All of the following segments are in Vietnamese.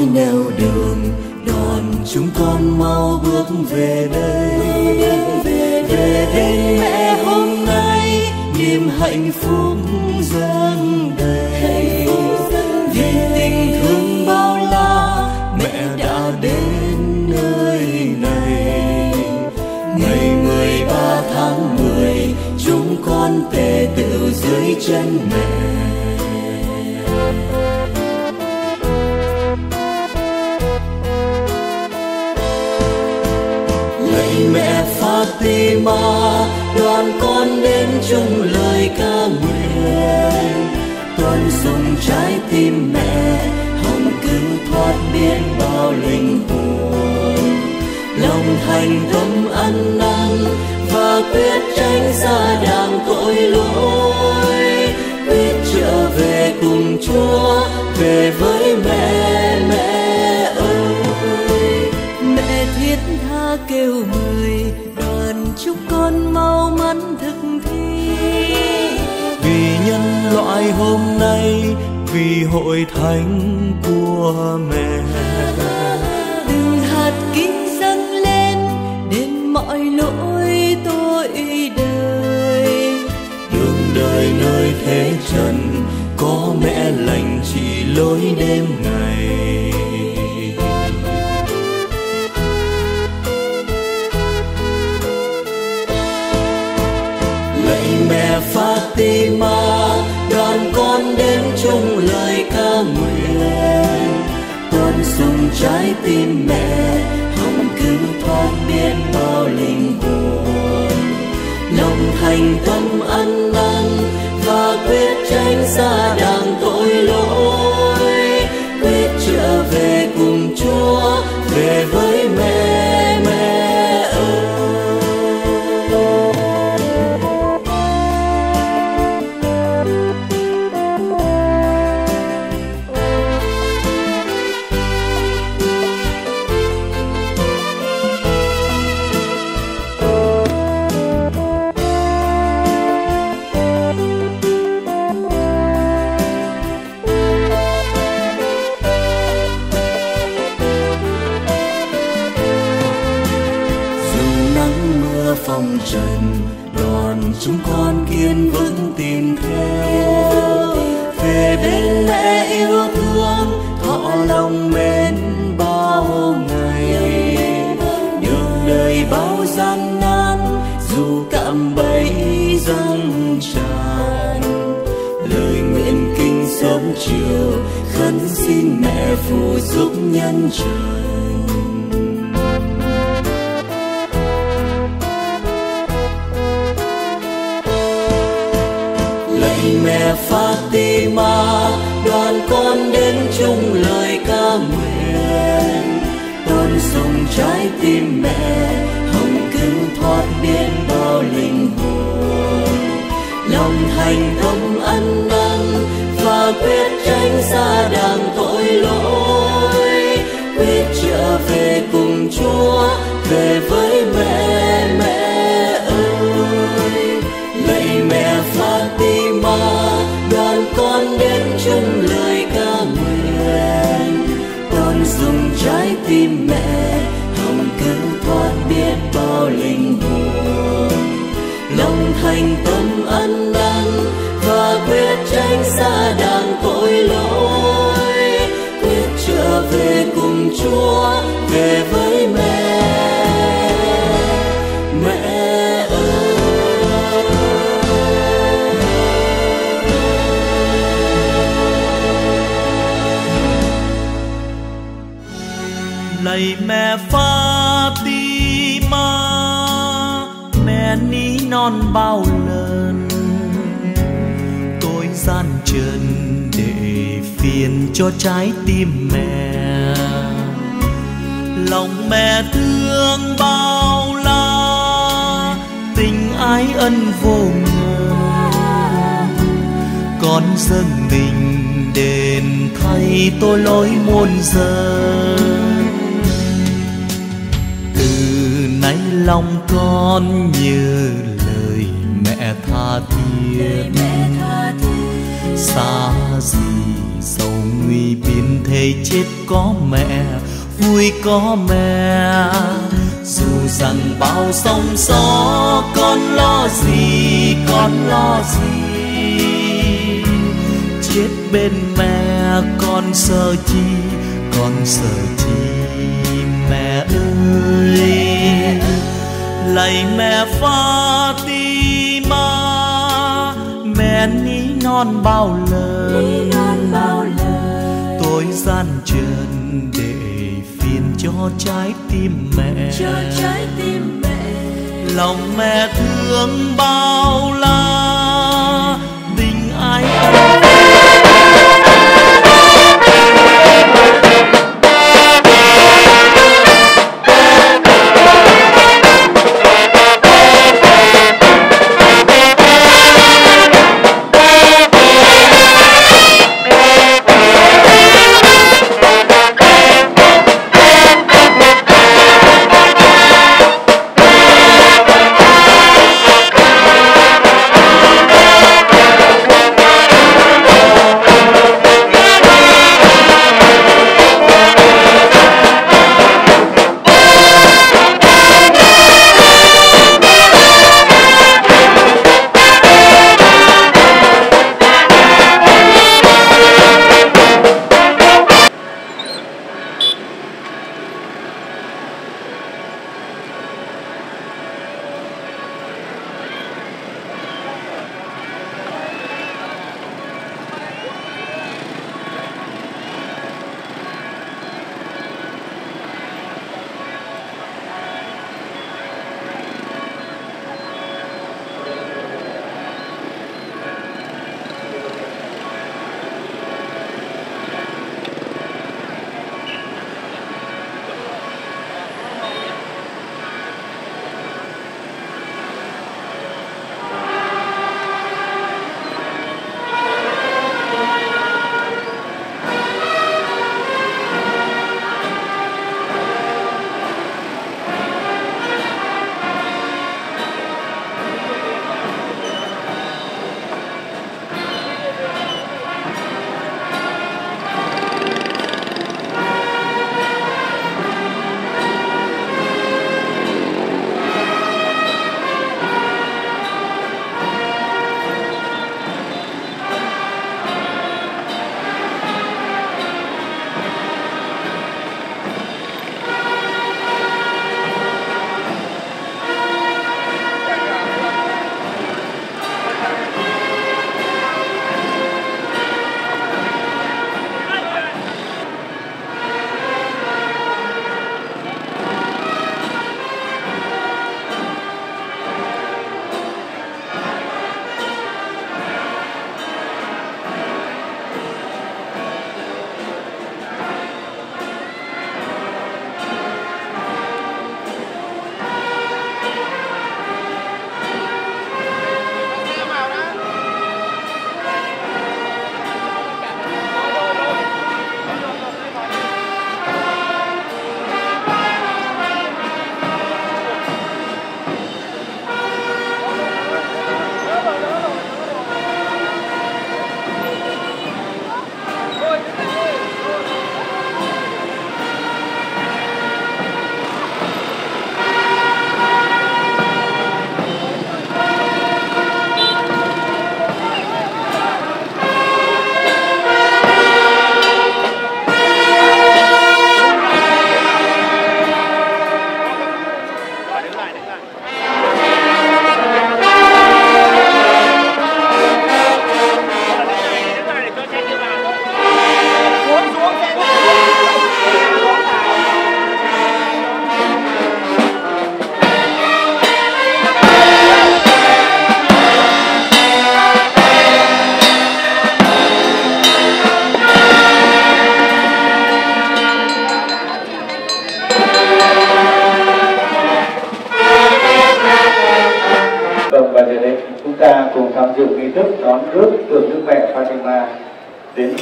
mọi neo đường đoàn chúng con mau bước về đây. Về đây, mẹ hôm nay niềm hạnh phúc dâng đầy. Vì tình thương bao la, mẹ đã đến nơi này. Ngày 13 tháng 10 chúng con tề tựu dưới chân mẹ. Mà đoàn con đến chung lời ca nguyện. Tuôn dùng trái tim mẹ, hồng cứu thoát biến bao linh hồn. Lòng thành tâm ăn năn và quyết tránh xa đàng tội lỗi. Quyết trở về cùng Chúa, về với mẹ mẹ ơi. Mẹ thiết tha kêu mời chúc con mau mắn thực thi. Vì nhân loại hôm nay vì hội thánh của mẹ. Từng hạt kinh dâng lên đến mọi lỗi tội đời. Đường đời nơi thế trần có mẹ lành chỉ lối đêm ngày Fatima đoàn con đến chung lời ca nguyện tuần dùng trái tim mẹ hồng cứu thoát biết bao linh hồn. Lòng thành tâm ăn năn và quyết tránh xa đàng tội lỗi. Sớm chiều, khấn xin mẹ phù giúp nhân trời. Lạy mẹ Fatima, đoàn con đến chung lời ca nguyện. Tôn sùng trái tim mẹ, hồng cứu thoát biến bao linh hồn. Lòng thành tâm ân và quyết tránh xa đàng tội lỗi quyết trở về cùng Chúa về với Chúa về với mẹ. Mẹ lạy mẹ Fatima, mẹ ní non bao lần. Tôi gian trần để phiền cho trái tim mẹ mẹ thương bao la tình ái ân vô ngờ. Con dâng mình đền thay tôi lỗi muôn dân từ nay lòng con như lời mẹ tha thiết. Xa gì dầu nguy biên thề chết có mẹ vui có mẹ. Dù rằng bao sóng gió con lo gì con lo gì? Chết bên mẹ con sợ chi con sợ chi mẹ ơi? Lạy mẹ Fatima mẹ ní non bao lời. tôi gian trần để cho trái tim mẹ. Cho trái tim mẹ. Lòng mẹ thương bao la tình ai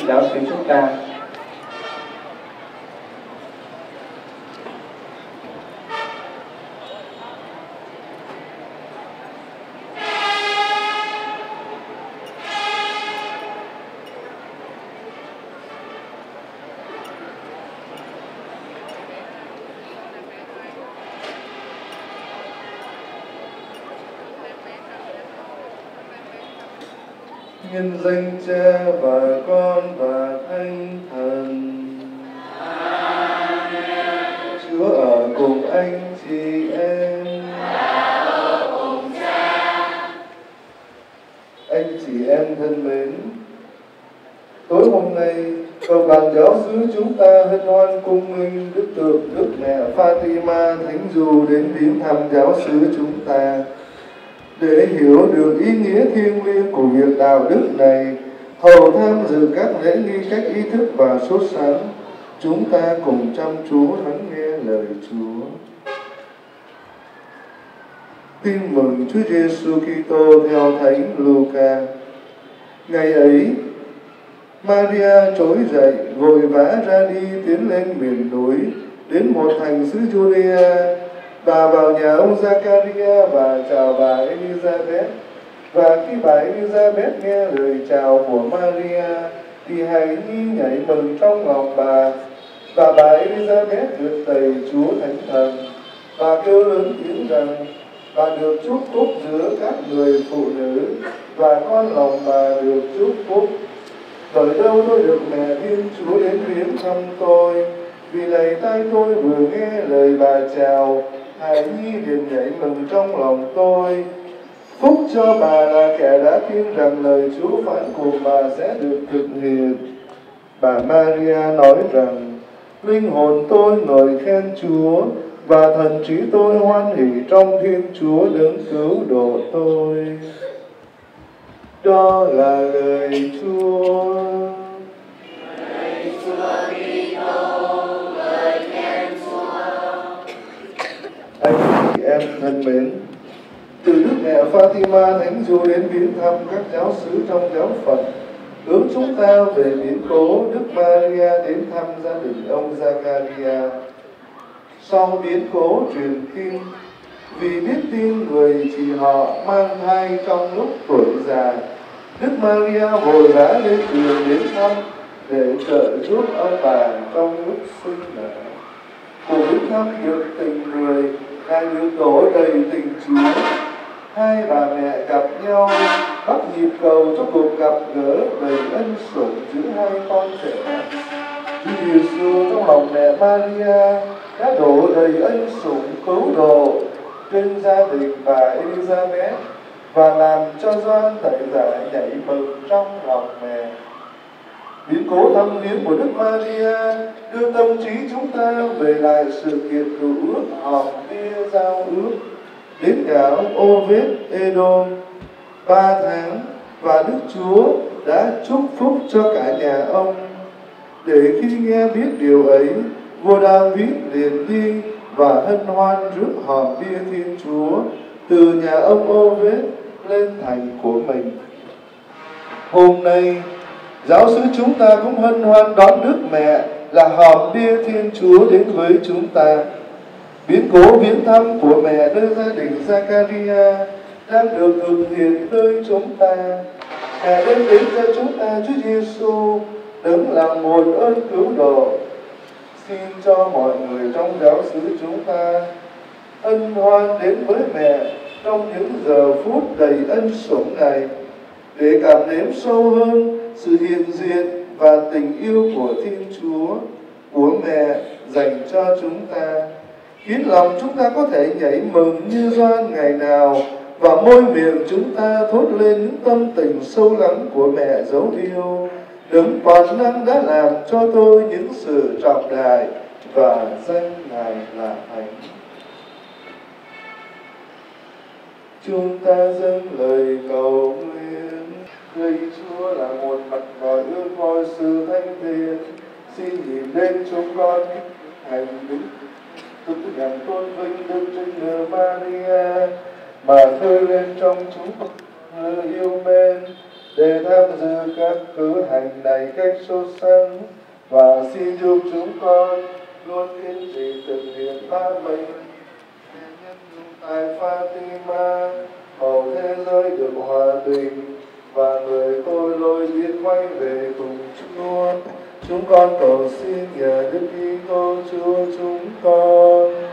giáo xứ chúng ta nhân danh cha ta cung nghinh đức tượng đức mẹ Fatima thánh dù đến viếng thăm giáo xứ chúng ta. Để hiểu được ý nghĩa thiêng liêng của việc đạo đức này hầu tham dự các lễ nghi cách ý thức và sốt sắng chúng ta cùng chăm chú lắng nghe lời Chúa. Tin mừng Chúa Giêsu Kitô theo Thánh Luca. Ngày ấy Maria trỗi dậy, vội vã ra đi, tiến lên miền núi, đến một thành xứ Judea. Bà vào nhà ông Zacharia và chào bà Elizabeth. Và khi bà Elizabeth nghe lời chào của Maria, thì hãy nhi nhảy mừng trong lòng bà. Và bà Elizabeth được tẩy Chúa Thánh Thần. Bà kêu lớn tiếng rằng, bà được chúc phúc giữa các người phụ nữ, và con lòng bà được chúc phúc bởi đâu tôi được mẹ Thiên Chúa đến viếng thăm tôi. Vì lấy tay tôi vừa nghe lời bà chào, hài nhi liền nhảy mừng trong lòng tôi. Phúc cho bà là kẻ đã tin rằng lời Chúa phán cùng bà sẽ được thực hiện. Bà Maria nói rằng, linh hồn tôi ngợi khen Chúa và thần trí tôi hoan hỷ trong Thiên Chúa đấng cứu độ tôi. Đó là lời Chúa. Lời Chúa Kitô, lời khen Chúa. Anh chị em thân mến, từ Đức Mẹ Fatima Thánh Du đến viếng thăm các giáo xứ trong giáo phận, hướng chúng ta về biến cố Đức Maria đến thăm gia đình ông Zakaria. Sau biến cố truyền kinh, vì biết tin người chị họ mang thai trong lúc tuổi già, Đức Maria vội vã lên đường đến thăm để trợ giúp ông bà trong lúc sinh nở. Cuộc thăm được tình người đang được đổ đầy tình Chúa. Hai bà mẹ gặp nhau bắt nhịp cầu cho cuộc gặp gỡ đầy ân sủng giữa hai con trẻ. Chúa Giêsu trong lòng mẹ Maria đã đổ đầy ân sủng cứu độ trên gia đình bà Elizabeth và làm cho Doan tẩy giả nhảy mừng trong lòng mẹ. Biến cố thăm viếng của Đức Maria đưa tâm trí chúng ta về lại sự kiện cựu ước họp bia giao ước đến nhà ông Ovid Edom ba tháng và Đức Chúa đã chúc phúc cho cả nhà ông. Để khi nghe biết điều ấy, vua David liền đi và hân hoan rước hòm bia Thiên Chúa từ nhà ông Ovid lên thành của mình. Hôm nay, giáo sứ chúng ta cũng hân hoan đón Đức Mẹ là hòm bia Thiên Chúa đến với chúng ta. Biến cố viếng thăm của mẹ nơi gia đình Zakaria đang được thực hiện nơi chúng ta. Mẹ đem đến cho chúng ta Chúa Giêsu đấng làm nguồn ơn cứu độ. Xin cho mọi người trong giáo xứ chúng ta ân hoan đến với mẹ trong những giờ phút đầy ân sủng này để cảm nếm sâu hơn sự hiện diện và tình yêu của Thiên Chúa, của mẹ dành cho chúng ta. Khiến lòng chúng ta có thể nhảy mừng như doan ngày nào và môi miệng chúng ta thốt lên những tâm tình sâu lắng của mẹ dấu yêu. Đấng toàn năng đã làm cho tôi những sự trọng đại và danh Ngài là Thánh. Chúng ta dâng lời cầu nguyện. Lạy Chúa là một mặt ngòi ước mọi sự thanh thiện. Xin nhìn lên chúng con hành đúng Tôi nhằm tôn vinh Đức Trinh Nữ Maria, Mà khơi lên trong chúng con yêu mến. Để tham dự các cử hành này cách sâu sắc Và xin giúp chúng con luôn kiên trì thực hiện ba mệnh tại Fatima hầu thế giới được hòa bình và người tôi lôi biến quay về cùng Chúa. Chúng con cầu xin nhờ Đức Kitô Chúa chúng con.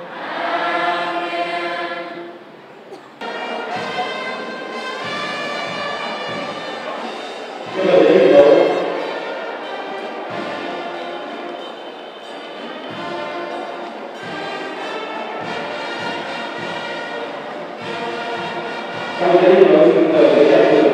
Trong cái lúc đó chúng tôi sẽ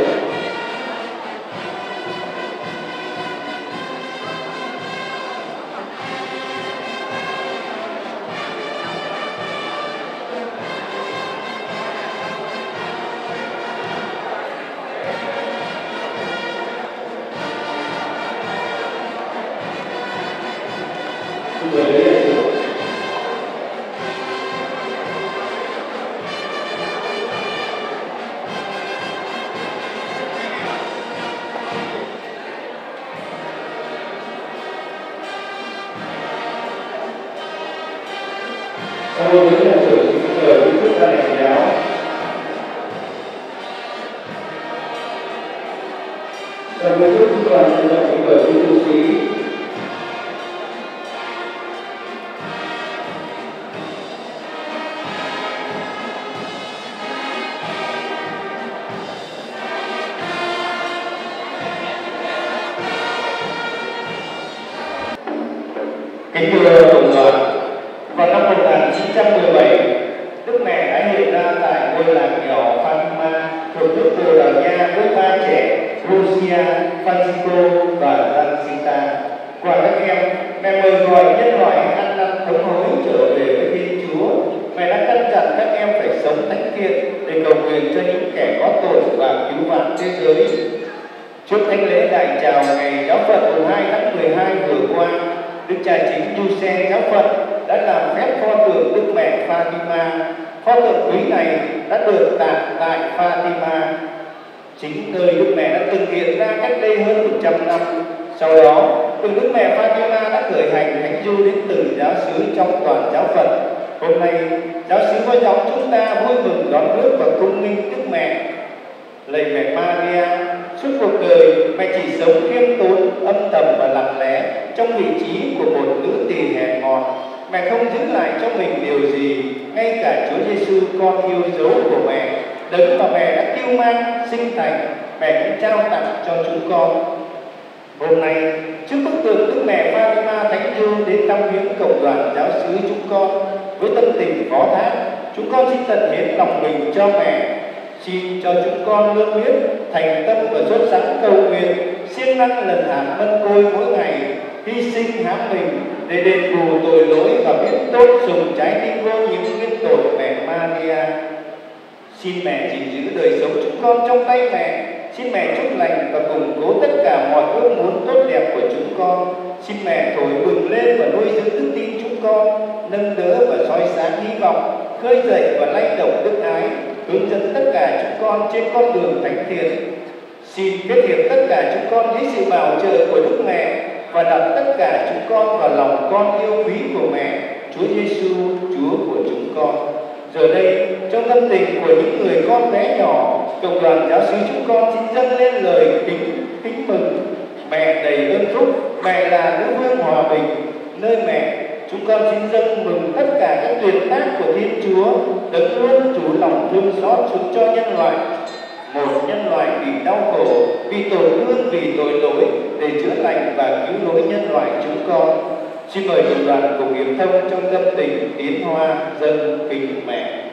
cuộc đời mẹ chỉ sống khiêm tốn, âm thầm và lặng lẽ trong vị trí của một nữ tỳ hèn mọn. Mẹ không giữ lại cho mình điều gì, ngay cả Chúa Giêsu con yêu dấu của mẹ, đấng mà mẹ đã kêu mang, sinh thành, mẹ cũng trao tặng cho chúng con. Hôm nay, trước bức tượng Đức Mẹ Fatima Thánh Du đến thăm viếng cộng đoàn giáo xứ chúng con với tâm tình phó thác, chúng con xin tận hiến lòng mình cho mẹ Xin cho chúng con luôn biết thành tâm và xuất sẵn cầu nguyện, siêng năng lần hạn mân côi mỗi ngày, hy sinh hãm mình để đền bù tội lỗi và biết tốt dùng trái tim vô nhiễm nguyên tội mẹ Maria. Xin mẹ gìn giữ đời sống chúng con trong tay mẹ. Xin mẹ chúc lành và củng cố tất cả mọi ước muốn tốt đẹp của chúng con. Xin mẹ thổi bừng lên và nuôi dưỡng đức tin chúng con, nâng đỡ và soi sáng hy vọng, khơi dậy và lay động đức ái, hướng dẫn tất cả chúng con trên con đường thánh thiện. Xin kết hiệp tất cả chúng con với sự bảo trợ của Đức Mẹ và đặt tất cả chúng con vào lòng con yêu quý của mẹ, Chúa Giêsu, Chúa của chúng con. Giờ đây, trong tâm tình của những người con bé nhỏ, cộng đoàn giáo sứ chúng con xin dâng lên lời kính kính mừng. Mẹ đầy ơn phúc, mẹ là nữ vương hòa bình, nơi mẹ chúng con xin dâng mừng tất cả các tuyệt tác của Thiên Chúa đấng luôn chủ lòng thương xót xuống cho nhân loại. Một nhân loại bị đau khổ vì tổn thương vì tội lỗi, để chữa lành và cứu lỗi nhân loại chúng con. Xin mời đồng đoàn cùng hiệp thông trong tâm tình tiến hoa, dân kính mẹ.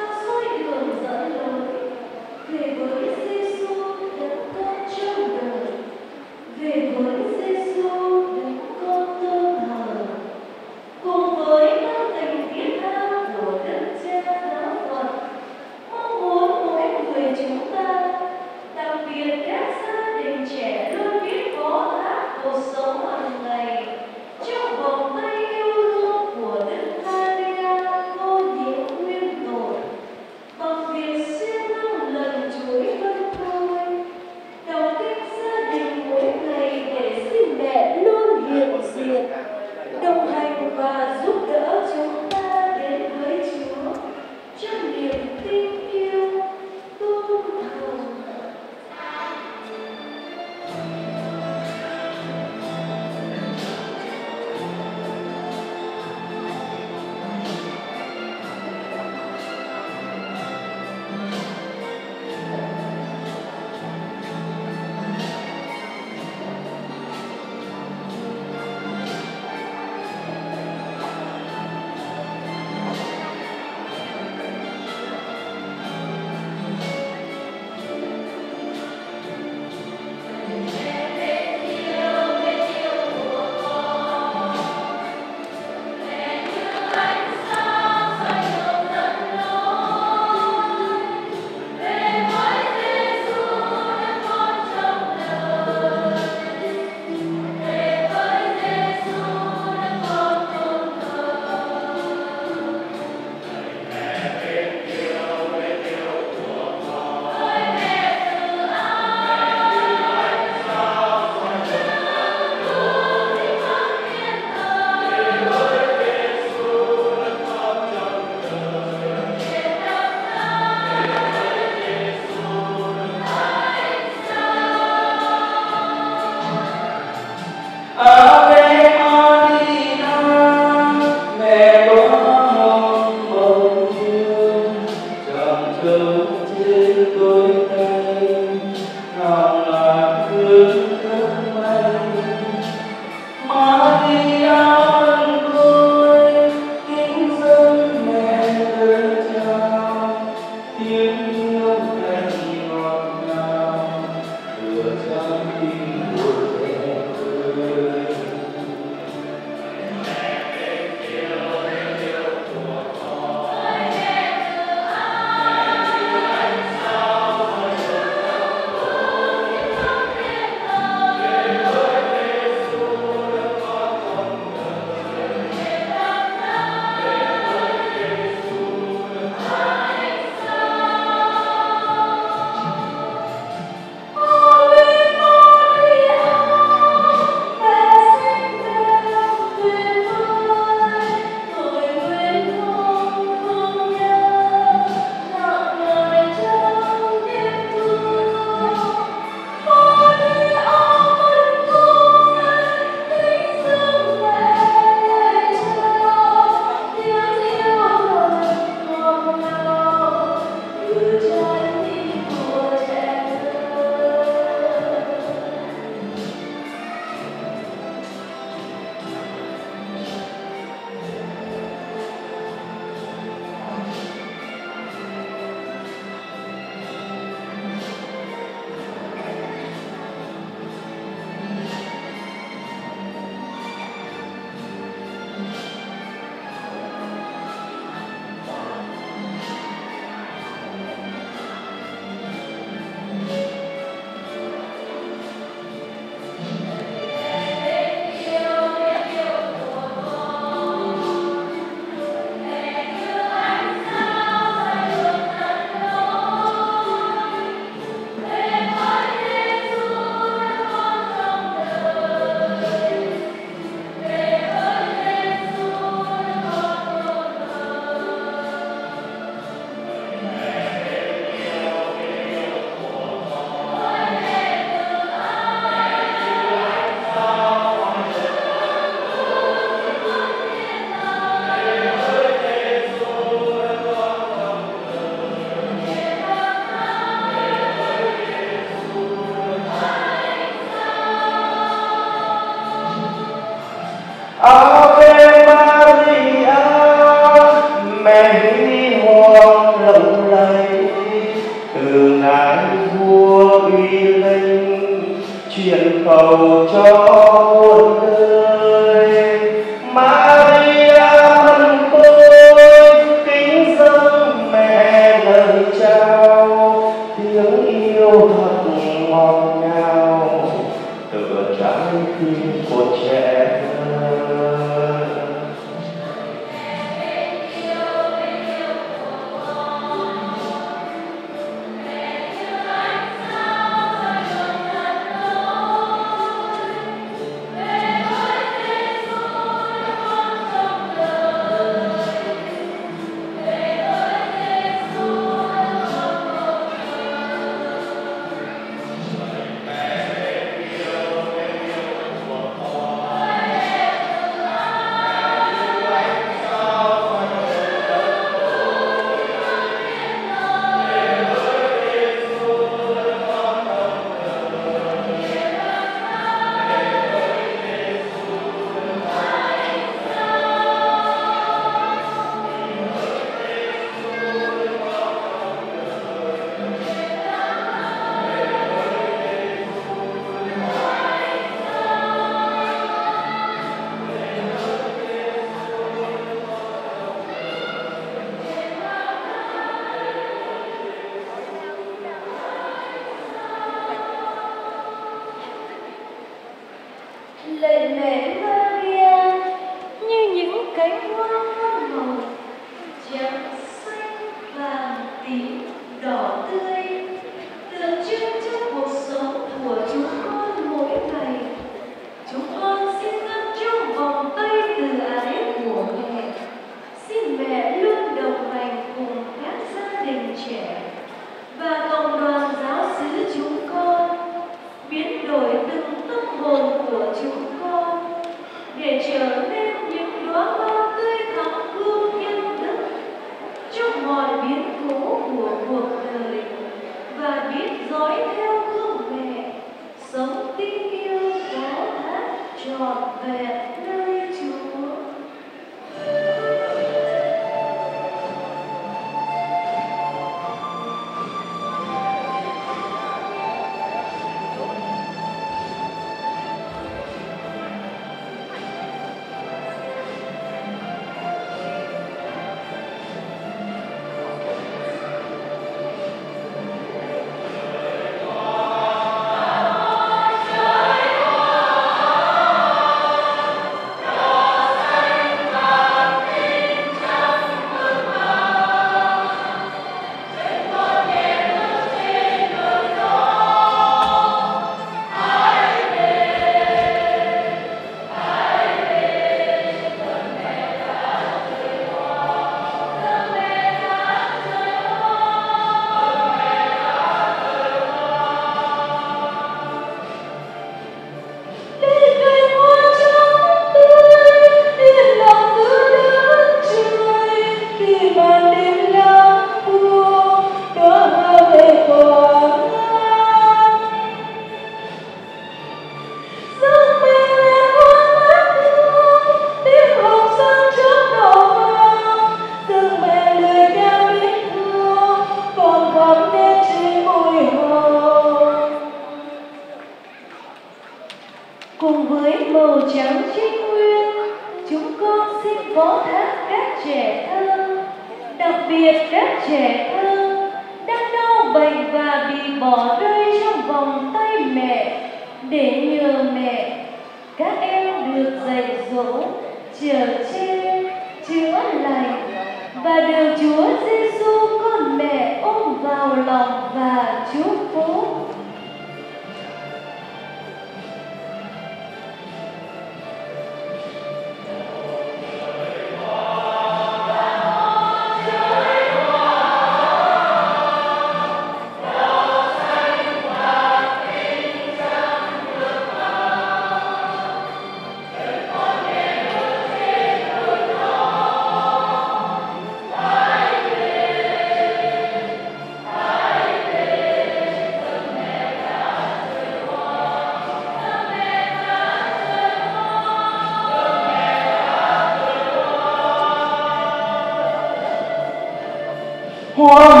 O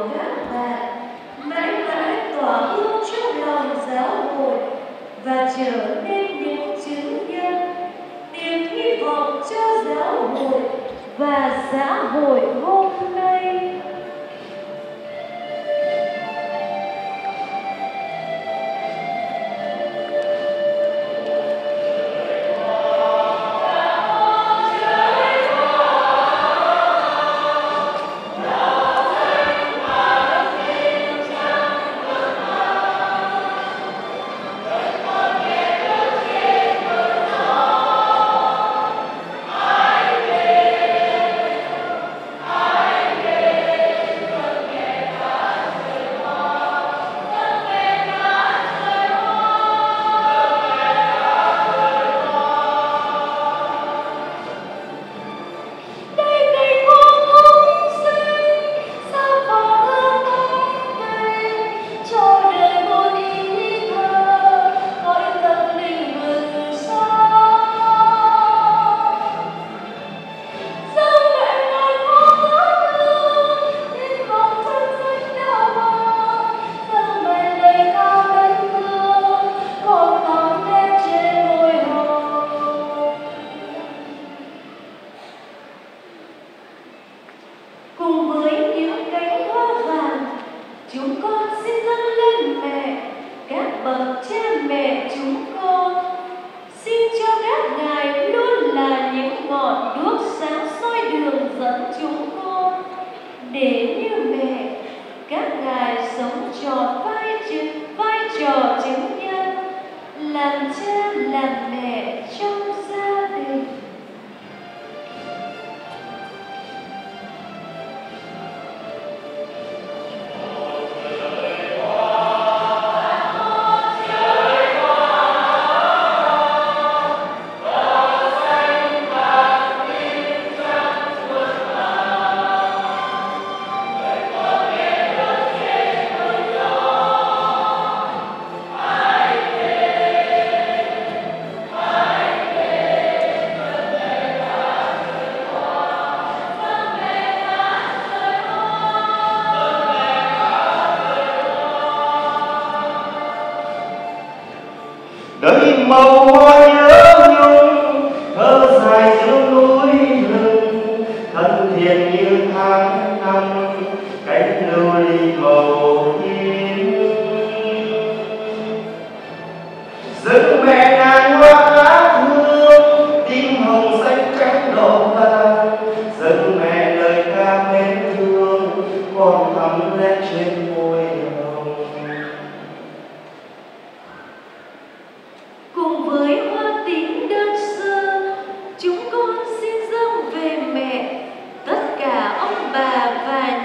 các bạn mãi mãi tỏa hương trước lòng giáo hội và trở nên những chứng nhân niềm hy vọng cho giáo hội và xã hội hôm nay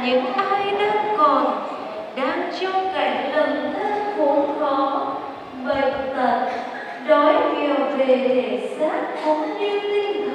những ai đang còn đang trong cảnh lầm than khốn khó. Bệnh tật đói nghèo về thể xác cũng như tinh thần.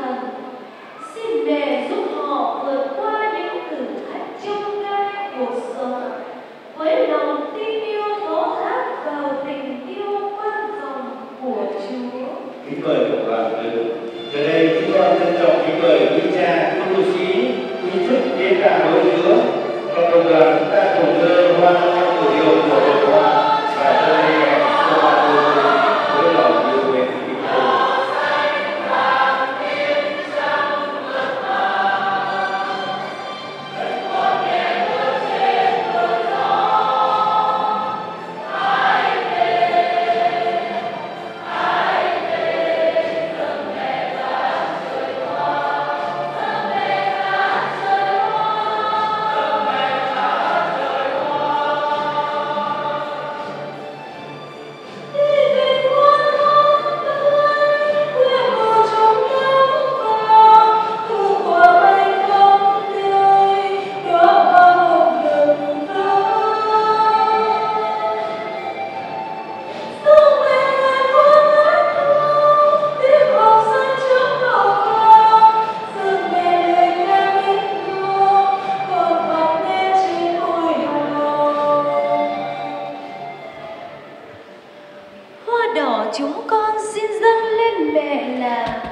đỏ, chúng con xin dâng lên mẹ là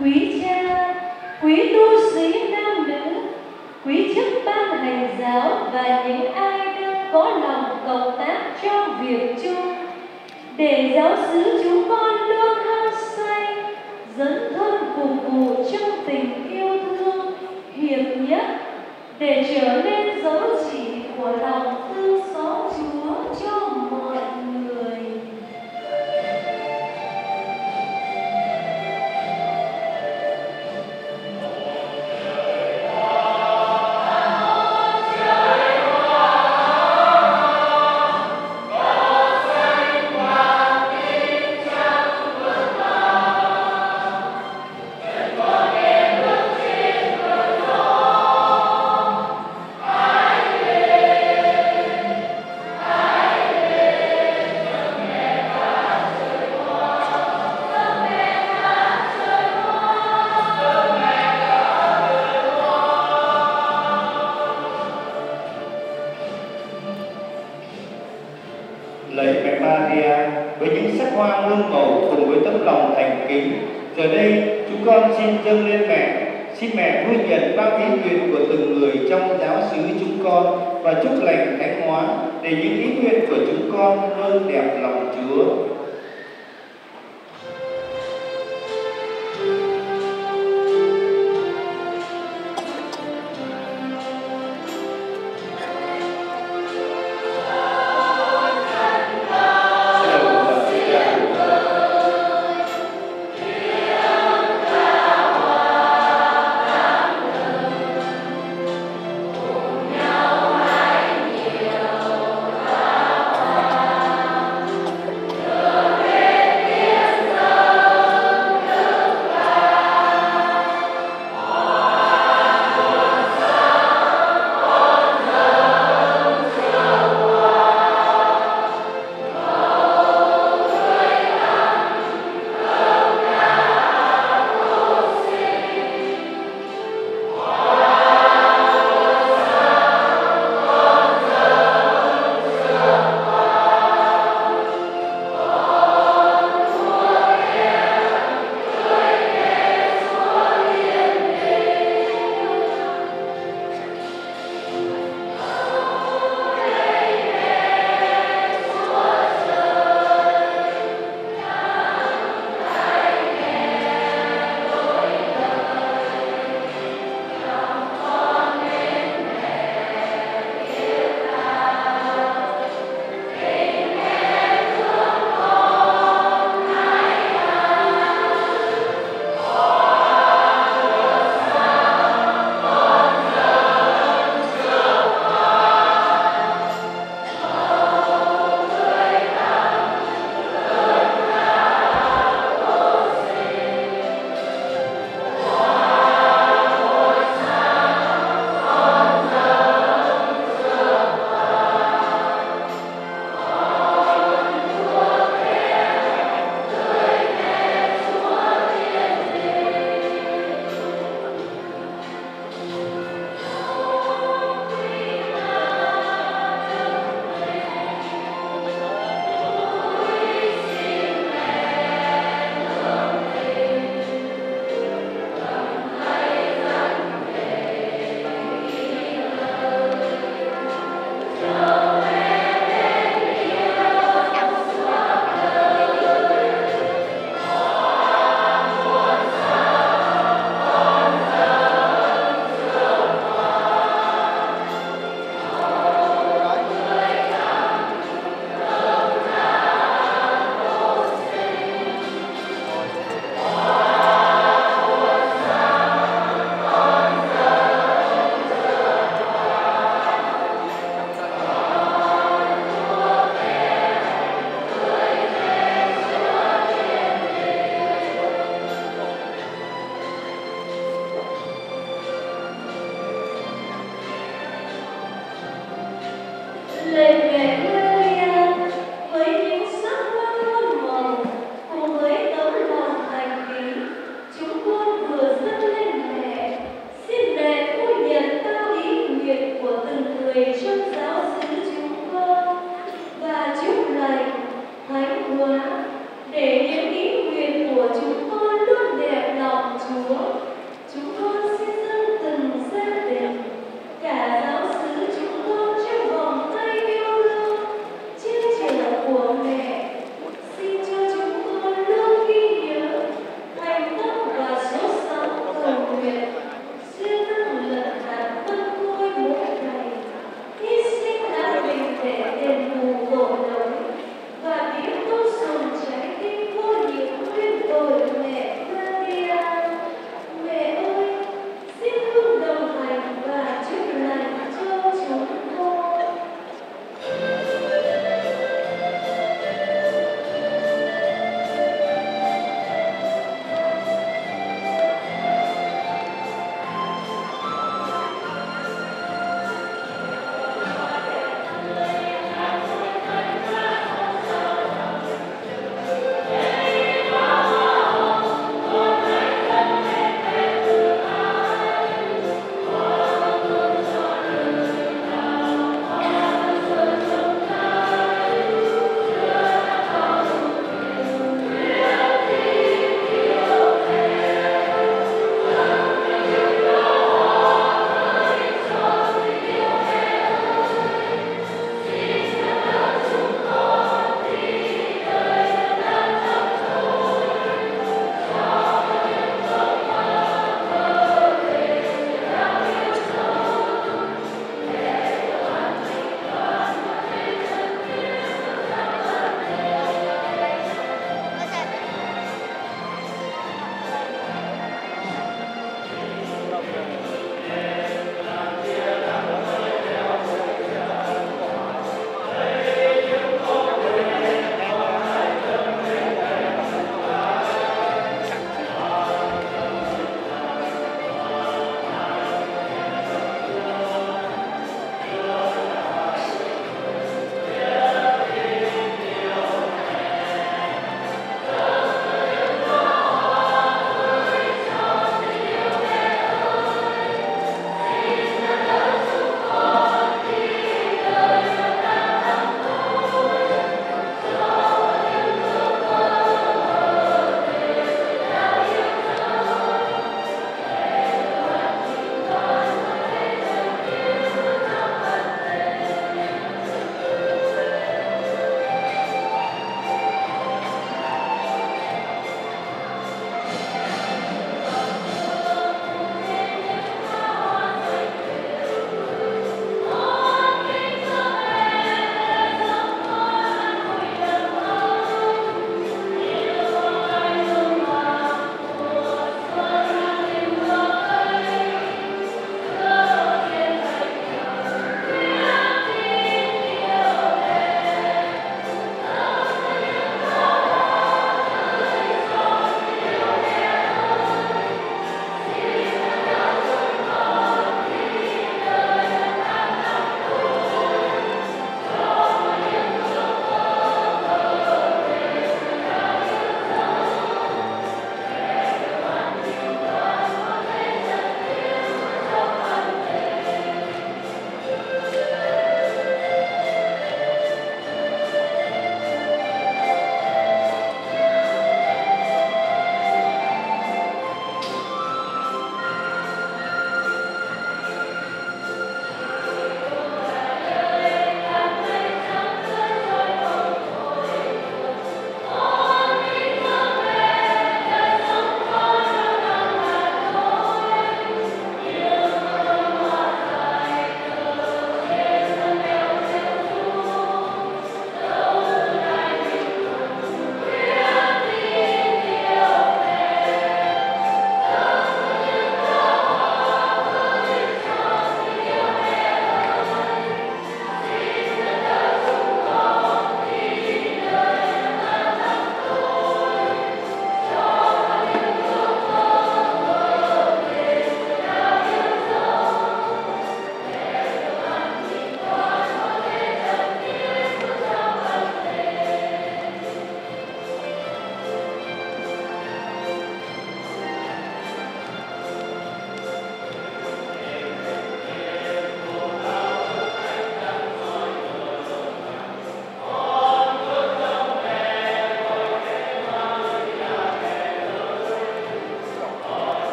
quý cha, quý tu sĩ nam nữ, quý chức ban hành giáo và những ai đang có lòng cộng tác cho việc chung. Để giáo xứ chúng con luôn hăng say, dấn thân cùng cụ trong tình yêu thương, hiệp nhất, để trở nên dấu chỉ của lòng